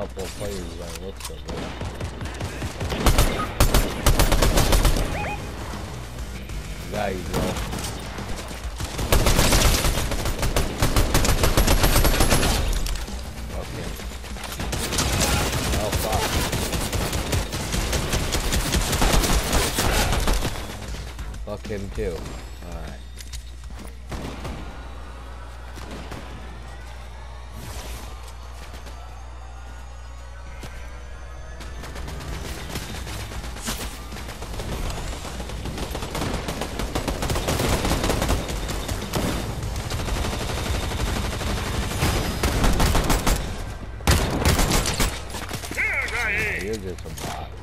couple of players by the looks of. There you go. Fuck him too. You're just a bot.